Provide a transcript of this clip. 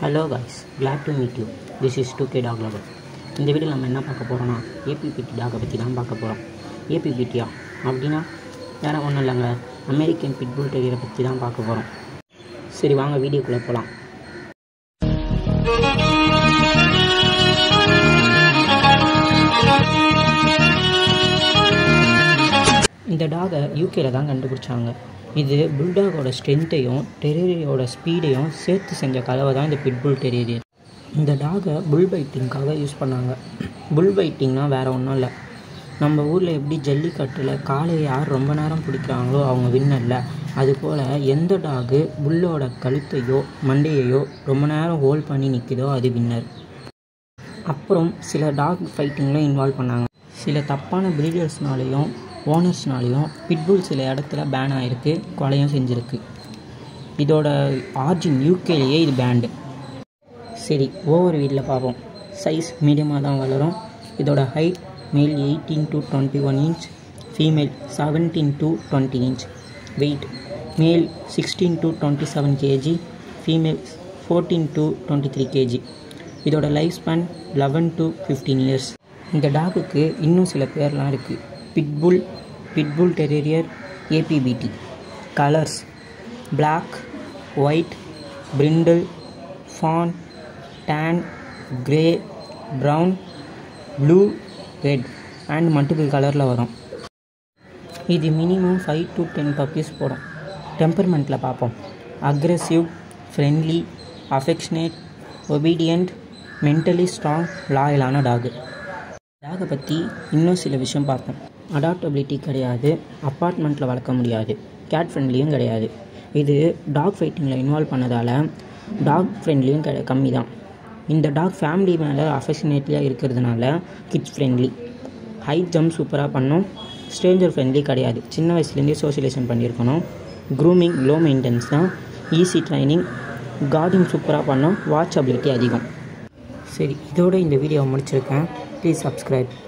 Hello guys glad to meet you this is two K dog lover இந்த video நம்ம என்ன பார்க்க போகிறோம்னா ஏபிபிடி டாகை பற்றி தான் பார்க்க போகிறோம் ஏபிபிடியா அப்படின்னா வேறு ஒன்றும் இல்லைங்க. அமெரிக்கன் பிட்புல் டெரியரை பற்றி தான் பார்க்க போகிறோம் சரி வாங்க வீடியோக்குள்ளே போகலாம் இந்த டாகை யூகேல தான் கண்டுபிடிச்சாங்க. இது புல்டாகோட ஸ்ட்ரென்த்தையும் டெரியரோட ஸ்பீடையும் சேர்த்து செஞ்ச கலவை தான் இந்த பிட்புல் டெரியர் இந்த டாகை புல் பைட்டிங்காக யூஸ் பண்ணாங்க. புல் பைட்டிங்னால் வேறு ஒன்றும் இல்லை. நம்ம ஊரில் எப்படி ஜல்லிக்கட்டில் காளையை யார் ரொம்ப நேரம் பிடிக்கிறாங்களோ அவங்க வின்னல்ல அதுபோல் எந்த டாகு புல்லோட கழுத்தையோ மண்டையையோ ரொம்ப நேரம் ஹோல்ட் பண்ணி நிற்குதோ அது வின்னர் அப்புறம் சில டாக் ஃபைட்டிங்கில் இன்வால்வ் பண்ணாங்க. சில தப்பான பிரீடர்ஸ்னாலேயும் ஓனர்ஸ்னாலேயும் பிட்புல் சில இடத்துல பேன் ஆகிருக்கு கொலையும் செஞ்சுருக்கு. இதோட ஆர்ஜின் யூகேலேயே இது பேண்டு சரி ஓவர் வீட்டில் பார்ப்போம் சைஸ் மீடியமாக தான் வளரும். இதோட height male eighteen to twenty one inch female seventeen to twenty inch weight male sixteen to twenty seven K G female fourteen to twenty three K G இதோட life span eleven to fifteen years இந்த டாகுக்கு இன்னும் சில பேர்லாம் இருக்குது pitbull pitbull terrier APBT colours black white brindle fawn tan grey brown blue red and multiple கலரில் வரும் இது minimum five to ten puppies போடும் டெம்பர்மெண்ட்டில் பார்ப்போம் aggressive friendly affectionate obedient mentally strong லாயலான dog டாகை பற்றி இன்னும் சில விஷயம் பார்ப்போம் அடாப்டபிலிட்டி கிடையாது. அப்பார்ட்மெண்ட்டில் வளர்க்க முடியாது. கேட் ஃப்ரெண்ட்லியும் கிடையாது. இது டாக் ஃபைட்டிங்கில் இன்வால்வ் பண்ணதால் டாக் ஃப்ரெண்ட்லியும் கிடை கம்மி தான் இந்த டாக் ஃபேமிலி மேலே அஃபெக்ஷனேட்லியாக இருக்கிறதுனால கிட்ஸ் ஃப்ரெண்ட்லி ஹைட் ஜம்ப் சூப்பராக பண்ணும். ஸ்ட்ரேஞ்சர் ஃப்ரெண்ட்லி கிடையாது. சின்ன வயசுலேருந்தே சோசியலைசேஷன் பண்ணியிருக்கணும். க்ரூமிங் லோ மெயின்டெனன்ஸ் தான். ஈஸி ட்ரைனிங் கார்டிங் சூப்பராக பண்ணும். வாட்சபிலிட்டி அதிகம். சரி இதோட இந்த வீடியோவை முடிச்சிருக்கேன். Please subscribe.